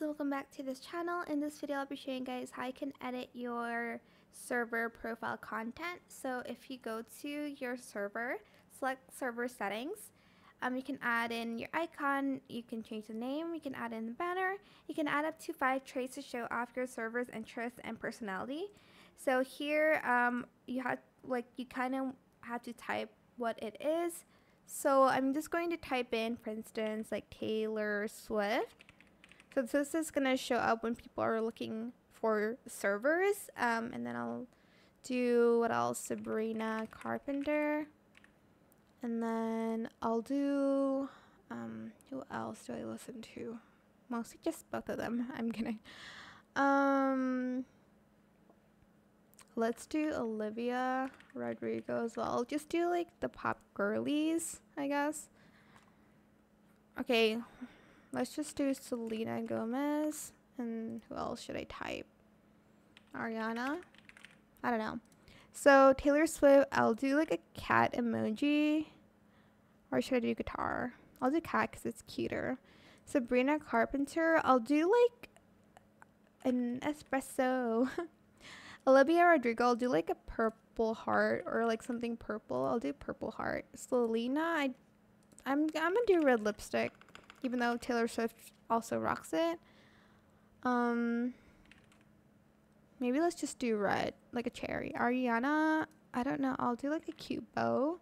and welcome back to this channel. In this video I'll be showing you guys how you can edit your server profile content. So if you go to your server, select server settings, um, you can add in your icon, you can change the name, you can add in the banner, you can add up to five traits to show off your server's interests and personality. So here um, you have like you kind of have to type what it is. So I'm just going to type in, for instance, like Taylor Swift. So this is going to show up when people are looking for servers. Um, and then I'll do what else? Sabrina Carpenter. And then I'll do, um, who else do I listen to? Mostly just both of them. I'm kidding. Um, let's do Olivia Rodrigo as well. Just do like the pop girlies, I guess. Okay, let's just do Selena Gomez. And who else should I type? Ariana? I don't know. So Taylor Swift, I'll do like a cat emoji. Or should I do guitar? I'll do cat because it's cuter. Sabrina Carpenter, I'll do like an espresso. Olivia Rodrigo, I'll do like a purple heart or like something purple. I'll do purple heart. Selena, I, I'm I'm gonna do red lipstick, even though Taylor Swift also rocks it. Um, maybe let's just do red, like a cherry. Ariana, I don't know. I'll do like a cute bow.